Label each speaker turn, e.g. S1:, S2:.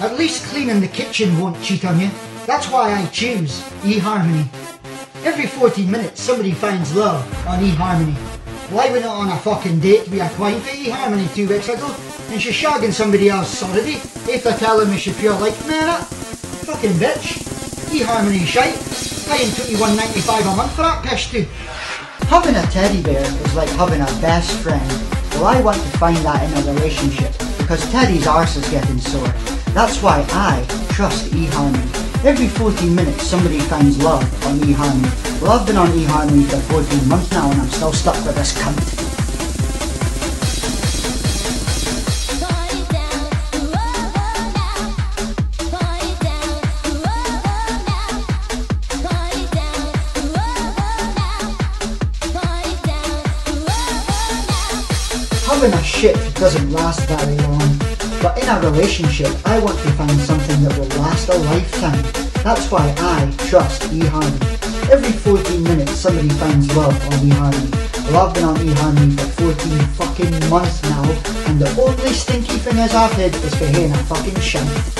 S1: At least cleaning the kitchen won't cheat on you. That's why I choose eHarmony. Every 14 minutes somebody finds love on eHarmony. Why went on a fucking date with a client for eHarmony two weeks ago and she's shagging somebody else already. If I tell him she feel like, man, up. fucking bitch. eHarmony shite. Paying 21.95 a month for that pish too. Having a teddy bear is like having a best friend. Well, I want to find that in a relationship because Teddy's arse is getting sore. That's why I trust eHarmony. Every 14 minutes somebody finds love on eHarmony. Well I've been on eHarmony for 14 months now and I'm still stuck with this cunt. Having a shit doesn't last very long. But in a relationship, I want to find something that will last a lifetime. That's why I trust eHarmony. Every 14 minutes somebody finds love on eHarmony. Well I've been on eHarmony for 14 fucking months now and the only stinky thing as I've had is for hearing a fucking shite.